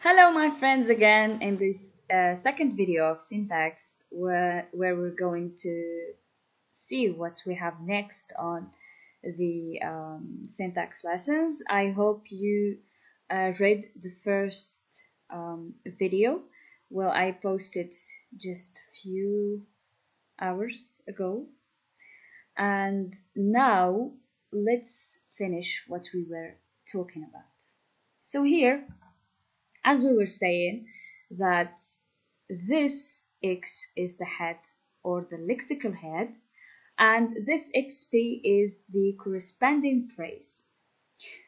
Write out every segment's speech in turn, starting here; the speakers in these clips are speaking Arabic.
Hello, my friends, again in this uh, second video of syntax, where, where we're going to see what we have next on the um, syntax lessons. I hope you uh, read the first um, video. Well, I posted just a few hours ago. And now let's finish what we were talking about. So here, as we were saying, that this x is the head or the lexical head, and this xp is the corresponding phrase.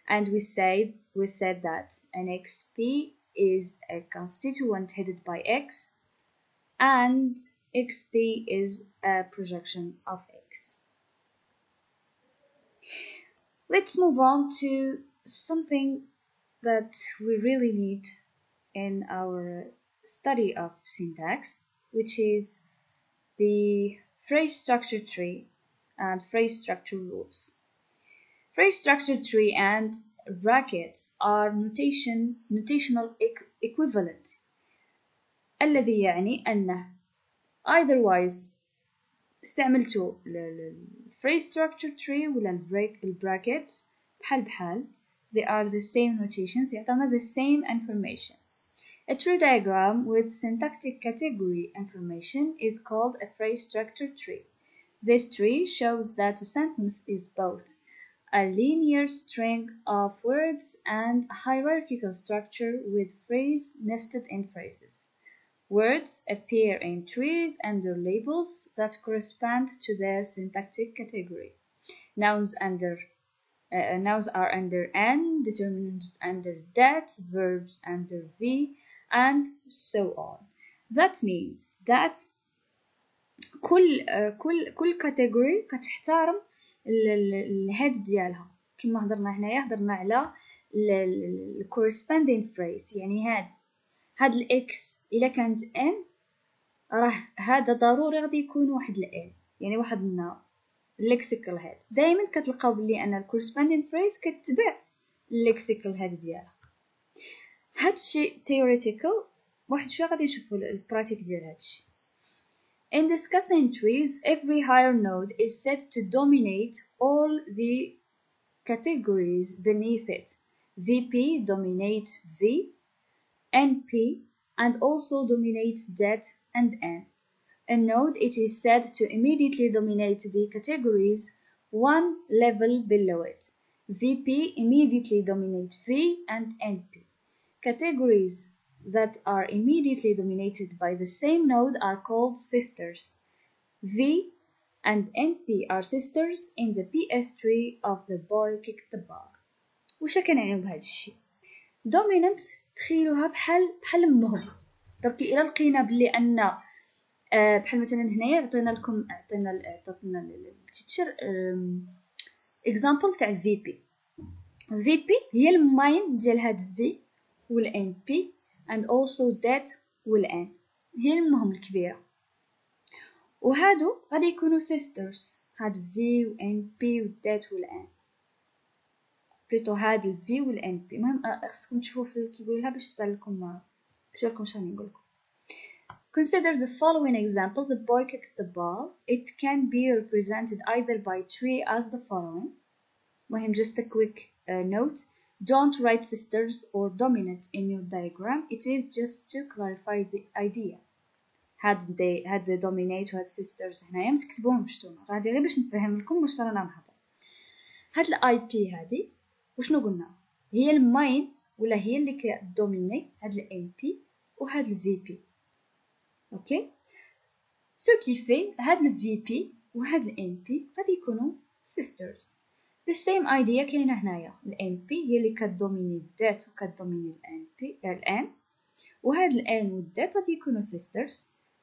And we said we said that an xp is a constituent headed by x, and xp is a projection of x. Let's move on to something that we really need in our study of syntax, which is the phrase structure tree and phrase structure rules. Phrase structure tree and brackets are notation notational equivalent الذي يعني أنه otherwise استعملتوا phrase structure tree ولا البراكت بحال بحال they are the same notations يعطونا the same information a tree diagram with syntactic category information is called a phrase structure tree this tree shows that a sentence is both a linear string of words and a hierarchical structure with phrase nested in phrases Words appear in trees under labels that correspond to their syntactic category. Nouns under uh, nouns are under N, determinants under that, verbs under V, and so on. That means that كل uh, كل كل category كتحترم الهيد ديالها. كما هضرنا هنايا هضرنا على ال corresponding phrase يعني هذه هاد ال X إلا كانت N راه هذا ضروري غادي يكون واحد ال N يعني واحد ال noun ال lexical head دائما كتلقاو بلي أن ال corresponding phrase كتبع ال lexical head ديالها. هادشي theoretical واحد شويه غادي نشوفو البراتيك ديال هادشي In discussing trees, every higher node is said to dominate all the categories beneath it. VP dominate V, NP and also dominates det and N. A node it is said to immediately dominate the categories one level below it. VP immediately dominate V and NP. Categories that are immediately dominated by the same node are called sisters. V and NP are sisters in the PS tree of the boy kicked the ball. وش كنعني بهذا الشيء؟ dominant تخيلوها بحال بحال أمهم درك الا لقينا بلي أن آه بحال مثلا هنايا عطينا لكم عطينا عطاتنا ال teacher example تاع ال VP VP هي ال main ديال هاد V وال NP and also that والان هي المهم الكبيرة وهادو غادي يكونوا sisters هاد في و ان بي و that والان بليتو هاد الفي والان بي المهم خصكم تشوفوا في كيقول لها باش تبان لكم باش لكم شنو نقول لكم Consider the following example. The boy kicked the ball. It can be represented either by tree as the following. مهم just a quick uh, note. Don't write sisters or dominant in your diagram. It is just to clarify the idea. had they had the dominate وهاد sisters هنايا متكتبوهمش نتوما غادي غير باش نفهم لكم واش رانا نهضر هاد ال IP هادي وشنو قلنا؟ هي ال main ولا هي اللي كدوميني هاد ال NP وهاد ال VP okay so كي هاد الفي بي وهاد الان بي غادي يكونوا sisters. The same idea كاينة هنايا. ال NP هي اللي كدوميني ال Det وكدوميني ال NP ال N وهاد ال N وال Det غادي يكونوا sisters.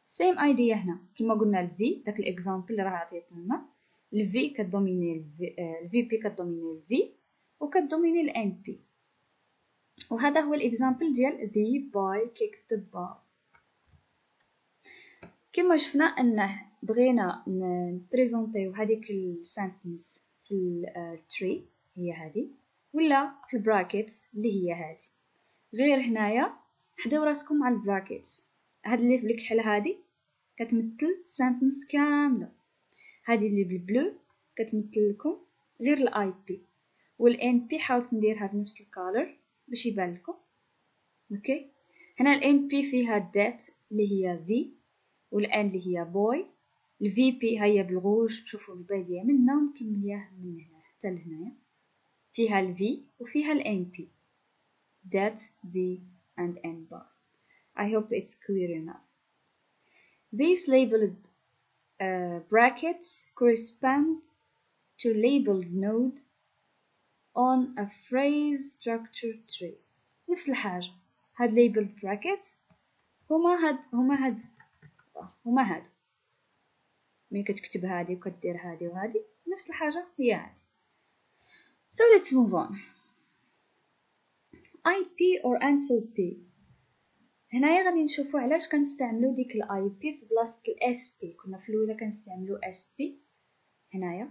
Same idea هنا. كما قلنا في داك ال example اللي راه عطيتنا لنا ال V كدوميني ال VP كدوميني ال V وكدوميني ال NP وهذا هو ال example ديال the boy kicked the ball. كما شفنا أنه بغينا نبريزونطيو هذيك ال sentence في ال tree هي هذه ولا في ال brackets اللي هي هذه. غير هنايا حداو راسكم مع ال brackets. هاد اللي في الكحل هادي كتمثل sentence كاملة. هادي اللي بال bleu كتمثل لكم غير ال IP وال NP حاولت نديرها بنفس ال color باش يبان لكم. أوكي هنا الان بي فيها الدات اللي هي في والان اللي هي بوي الفي بي هي بالغوج شوفوا البادية منا مكملياه من هنا حتى لهنايا فيها الفي وفيها الان بي that the and n bar I hope it's clear enough these labeled uh, brackets correspond to labeled node on a phrase structure tree نفس الحاجة هاد labeled brackets هما هاد هما هاد هما هاد ملي كتكتب هادي وكدير هادي وهادي نفس الحاجة هي هادي. So let's move on. IP or InflP هنايا غادي نشوفو علاش كنستعملو ديك ال IP في بلاصة ال SP كنا في الأولى كنستعملو SP هنايا.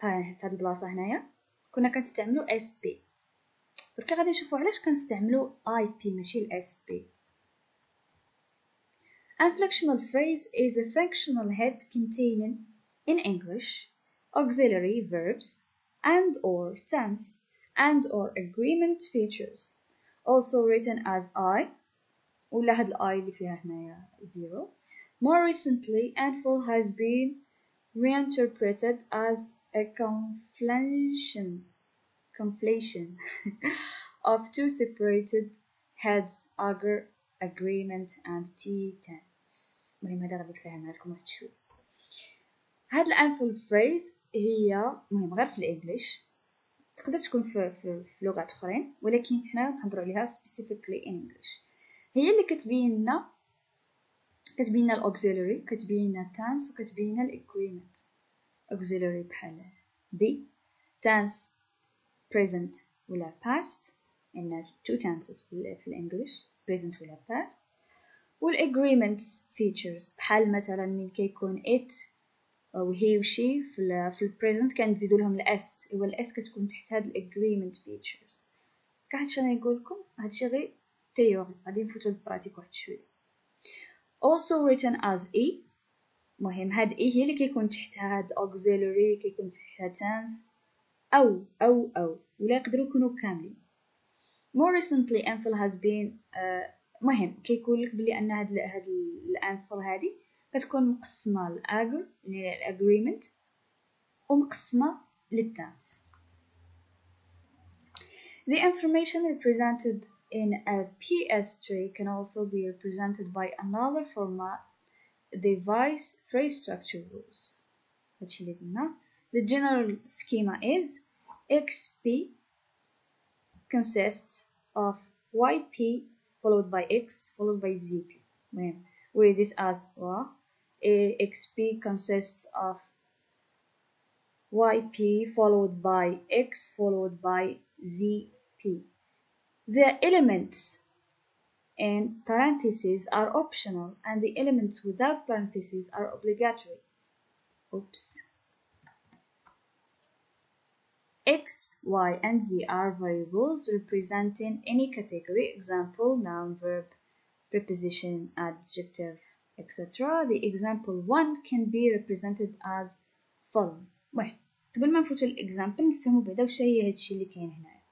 في هاد البلاصة هنايا. كنا كنستعملو SP دركا غادي نشوفو علاش كنستعملو IP ماشي ال SP Inflectional phrase is a functional head containing, in English, auxiliary verbs and or tense and or agreement features also written as I ولا هاد الاي اللي فيها هنايا zero more recently ANFL has been reinterpreted as a conflation conflation of two separated heads auger agreement and T tense المهم هذا غادي نفهمها لكم واحد شوية هاد الانفول فريز هي مهم غير في الإنجليش. تقدر تكون في, في, في لغات أخرين ولكن حنا نهضروا عليها in English. هي اللي كتبين لنا كتبين لنا ال auxiliary كتبين لنا ال tense وكتبين لنا ال agreement auxiliary بحال be tense present ولا past. عندنا two tenses في, في ال English present ولا past. وال agreement features. بحال مثلا من كيكون it أو he و she في ال في ال present كنزيدو لهم ال S ايوا ال S كتكون تحت هاد ال agreement features كهادشي غنقول لكم هادشي غير theory غادي نفوتو لل pratique واحد شوية. Also written as I. مهم هاد I هي اللي كيكون تحتها. هاد auxiliary كيكون فيها tense. أو أو أو. ولا يقدروا يكونوا كاملين. More recently Infl has been uh, مهم كيقول لك بلي ان هاد هاد ال Infl هادي كتكون مقسمة لل Agr يعني ال agreement ومقسمة للتانس The information represented in a PS tree can also be represented by another format device phrase structure rules. The general schema is XP consists of YP followed by X followed by ZP. Read this as well. AXP consists of YP followed by X followed by ZP. The elements in parentheses are optional and the elements without parentheses are obligatory. Oops. X, Y, and Z are variables representing any category, example, noun, verb, preposition, adjective, etc. The example 1 can be represented as following. واحد قبل ما نفوتو لل example نفهمو بعدا واش هي هادشي اللي كاين هنايا؟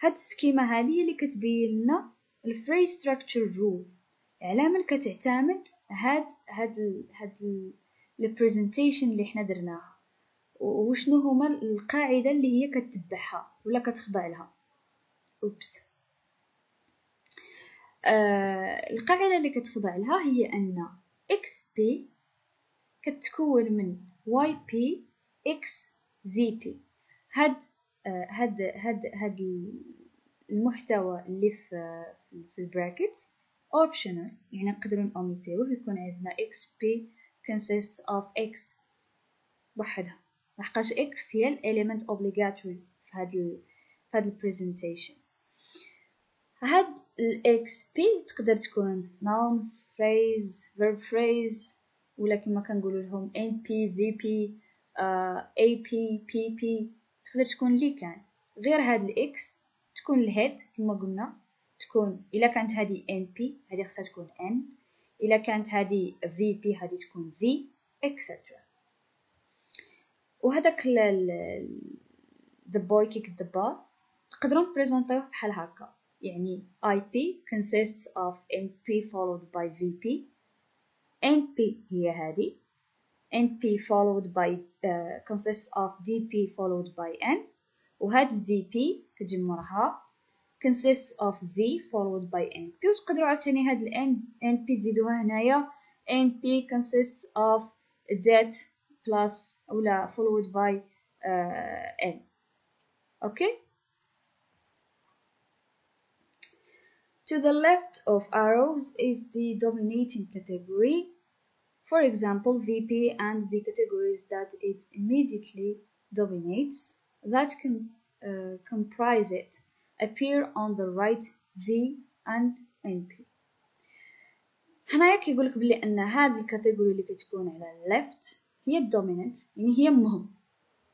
هاد ال schéma هادي هي اللي كتبين لنا ال phrase structure rule على من كتعتمد هاد هاد ال هاد ال presentation اللي حنا درناها. وشنو هما القاعدة اللي هي كتبعها ولا كتخضع لها. أوبس. آه القاعدة اللي كتخضع لها هي أن XP كتكون من YP X ZP هاد آه هاد هاد هاد المحتوى اللي في في البراكت optional. يعني نقدروا نوميتيوه يكون عندنا XP consists of X وحدها لحقاش X هي element obligatory في هاد ال في هاد presentation هاد ال XP تقدر تكون noun phrase verb phrase ولا كما كنقولوا لهم ان بي في بي اي بي بي بي تقدر تكون اللي كان. غير هاد ال X تكون ال head كما قلنا تكون إلا كانت هذه NP هذه خصها تكون N إلا كانت هذه VP هذه تكون V اكسترا وهذاك kicked the ball نقدروا نبريزونطيوه بحال هكا يعني IP consists of NP followed by VP NP هي هذه NP followed by uh, consists of DP followed by N وهاد VP كتجمعها consists of V followed by NP وتقدروا عاوتاني هاد ال NP تزيدوها هنايا NP consists of that plus ولا followed by uh, N okay To the left of arrows is the dominating category. For example, VP and the categories that it immediately dominates that can uh, comprise it appear on the right V and NP. هنايا كيقولك بلي ان هاد الكاتيجوري اللي كتكون على الليفت هي ال dominant يعني هي امهم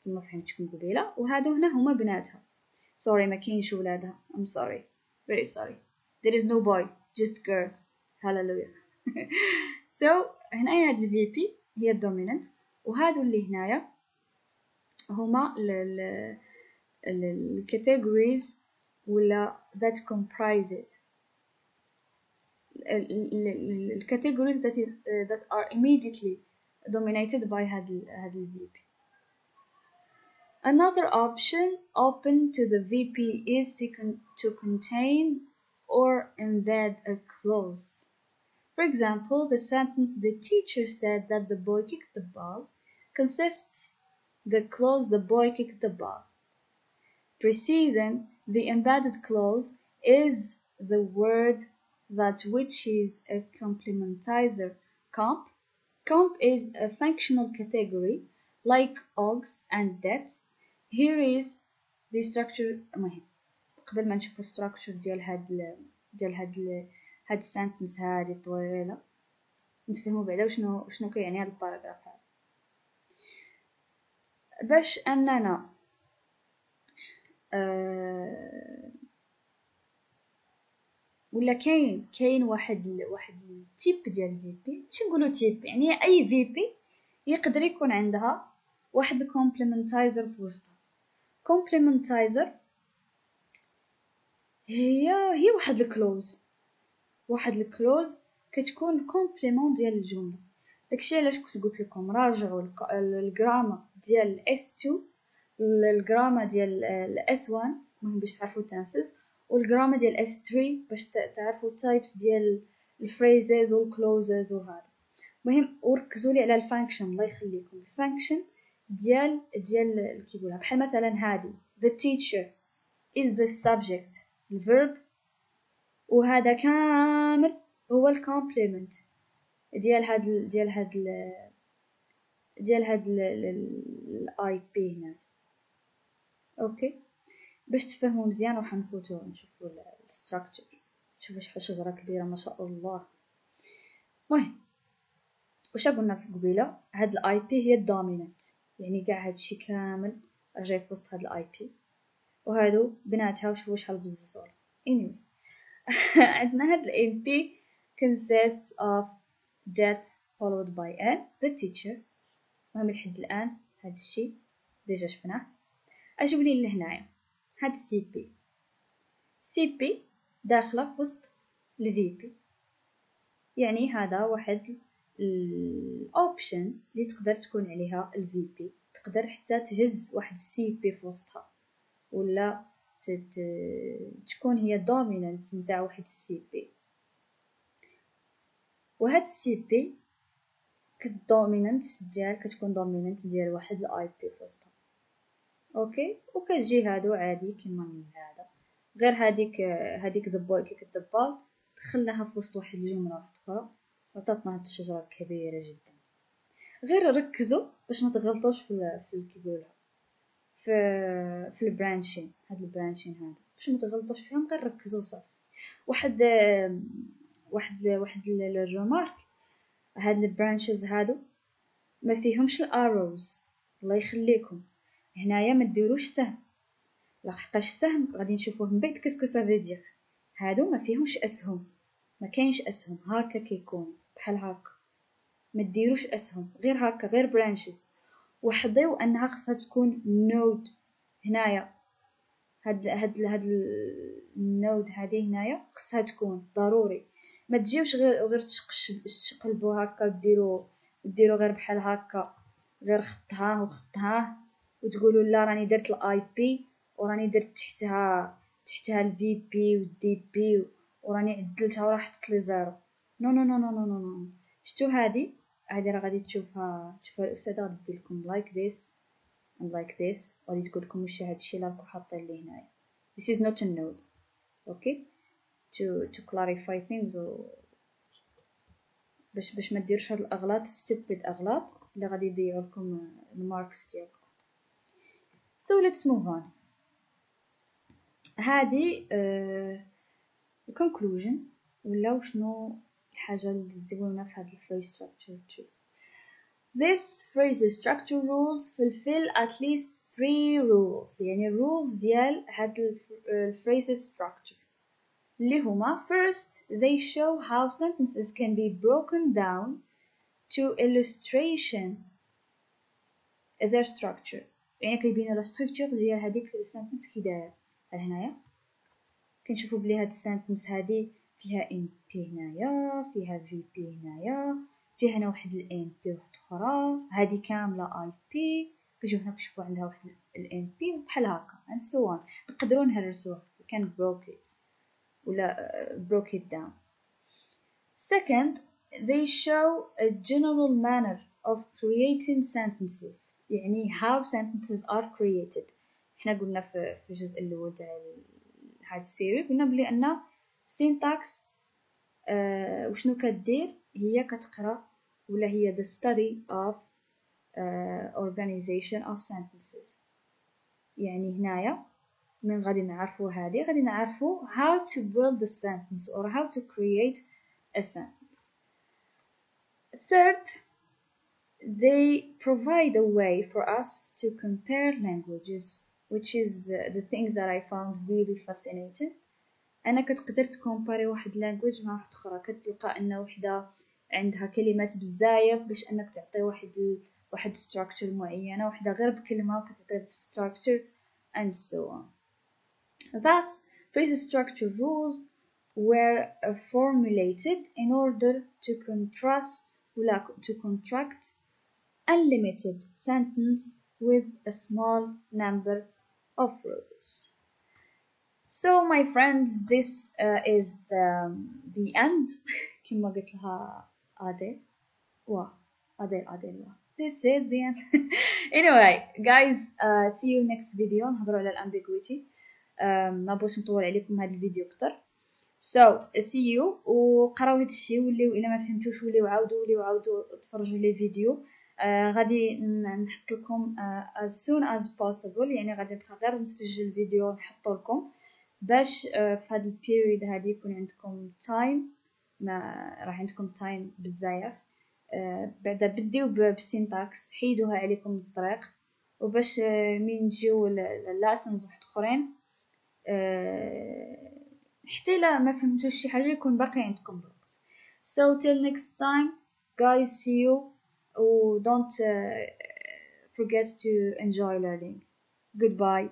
كما فهمتكم قبيلة؟ وهادو هنا هما بناتها. sorry ما كاينش ولادها. I'm sorry. Very sorry. There is no boy. Just girls. Hallelujah. So هنايا هاد ال VP هي ال dominant وهادو اللي هنايا هما الكاتيجوريز ولا that comprise it. الكاتيجوريز that, that are immediately dominated by هاد هاد ال VP Another option open to the VP is to, con to contain or embed a clause. For example, the sentence the teacher said that the boy kicked the ball consists the clause the boy kicked the ball. Preceding the embedded clause is the word that which is a complementizer comp. Comp is a functional category like ogs and det. Here is the structure قبل ما نشوفو ستراكشر ديال هاد ال ديال هاد ال هاد السنتنس هادي الطويلة نفهمو بعدا وشنو شنو كيعني هاد ال paragraph هذا باش أننا آه ولا كاين كاين واحد واحد ال type ديال VP ماشي نقولو type يعني أي VP يقدر يكون عندها واحد ال complementizer في وسطها. complementizer هي هي واحد ال clause واحد ال clause كتكون fr: complément ديال الجملة. داكشي علاش كنت قلت لكم راجعوا ال grammar ديال S 2 ال grammar ديال ال S 1 المهم باش تعرفوا ال tenses وال grammar ديال S 3 باش تعرفوا ال types ديال ال phrases وال clauses وهذا. المهم وركزوا لي على ال function الله يخليكم. ال function ديال ديال كيقولها بحال مثلا هذه the teacher is the subject. ال verb وهذا كامل هو ال complement ديال هاد ال ديال هاد ال ديال هاد ال IP هنا. okay؟ باش تفهموا مزيان راح نفوتو نشوفو ال structure شوفوا شحال شجرة كبيرة ما شاء الله. المهم واش قلنا في قبيلة؟ هاد ال IP هي ال dominant يعني كاع هادشي كامل جاي في وسط هاد ال IP وهادو بناتها وشوفوا شحال بزاف ول anyway عندنا هاد ال NP consists of that followed by N the teacher. المهم لحد الآن هاد الشي déjà شفناه. أجيب لي لهنايا. هاد CP CP داخلة في وسط ال VP يعني هذا واحد ال option اللي تقدر تكون عليها ال VP تقدر حتى تهز واحد ال CP في وسطها. ولا تكون هي dominant نتاع واحد ال CP وهاد ال CP ك dominant ديال كتكون dominant ديال واحد ال IP فوسطها okay؟ وكتجي هادو عادي كيما هذا. غير هذيك هذيك ذا كي كتدبال دخلناها في وسط واحد الجملة واحدة أخرى وعطاتنا هاد الشجرة كبيره جدا. غير ركزوا باش ما تغلطوش في في كيقولها في في ال branching هاد ال branching هذا. باش ما تغلطوش فيهم غير ركزوا صافي. واحد واحد واحد ال remark هاد ال branches هادو ما فيهمش ال arrows الله يخليكم. هنايا ما ديروش سهم. لحقاش السهم غادي نشوفوه من بعد كاسكو سافي دير هادو ما فيهمش أسهم. ما كاينش أسهم. هكا كيكون بحال هكا ما ديروش أسهم. غير هكا غير branches وحضيو انها خصها تكون node هنايا. هاد هاد هاد ال node هادي هنايا خصها تكون ضروري. ما تجيوش غير غير تقلبوا هكا ديروا ديروا غير بحال هكا غير خطها وخطها. وتقولوا لا راني درت ال IP وراني درت تحتها تحتها ال VP وال DP وراني عدلتها وراه حطيت لي zéro. no no no no no no شتو هادي هادي راه غادي تشوفها تشوفها الأستاذة غادي دير لكم like this and like this غادي تقول لكم واش هادشي اللي راكم حاطين ليه هنايا. This is not a node. Okay. To to clarify things باش باش ما ديروش هاد الأغلاط stupid أغلاط اللي غادي يضيعوا لكم ال marks ديالكم. so let's move on هادي uh, conclusion ولا شنو الحاجه اللي تزيونا في هاد الفري structure trees This phrase structure rules fulfill at least three rules يعني rules ديال هاد phrase structure اللي هما first they show how sentences can be broken down to illustration their structure يعني كيبين لا structure ديال هذيك ال sentence كي داير هنايا. كنشوفوا بلي هاد ال sentence هادي فيها NP هنايا فيها VP هنايا فيها هنا واحد ال NP واحد أخرى. هذه كاملة IP كنشوف هنا كنشوفوا عندها واحد ال NP بحال هكا and so on. نقدروا can broke it ولا broke it down. Second they show a general manner of creating sentences. يعني how sentences are created إحنا قلنا في الجزء الأول تاع هاد السيري قلنا بلي ان syntax آه وشنو كدير هي كتقرا ولا هي the study of uh, organization of sentences يعني هنايا من غادي نعرفو هذه غادي نعرفو how to build a sentence or how to create a sentence so they provide a way for us to compare languages which is uh, the thing that I found really fascinating انا كتقدر تكومباري واحد language مع واحد اخرى كتلقى ان وحده عندها كلمات بزاف باش انك تعطي واحد ال... واحد structure معينه وحده غير بكلمه وكتعطي structure and so on thus phrase structure rules were formulated in order to contrast ولا to contract unlimited sentence with a small number of rules So my friends, this uh, is the, the end كما قلت لها Adel وا Adel Adel وا This is the end Anyway guys uh, see you next video نهضروا على الambiguity um, ما بغيتش نطول عليكم هذا الفيديو اكثر so see you وقراو هذا الشيء وليو الا ما فهمتوش وليو عاودوا وليو عاودوا تفرجوا لي فيديو uh, غادي نحط لكم uh, as soon as possible يعني غادي نبقى غير نسجل الفيديو ونحطو لكم باش في هاد ال période هادي يكون عندكم time ما راح عندكم time بزاف. بعدا بديو بال syntax حيدوها عليكم الطريق. وباش من نجيو لل lessons واحد اخرين حتى لا ما فهمتوش شي حاجة يكون باقي عندكم الوقت. So till next time guys see you. و don't uh, forget to enjoy learning. Goodbye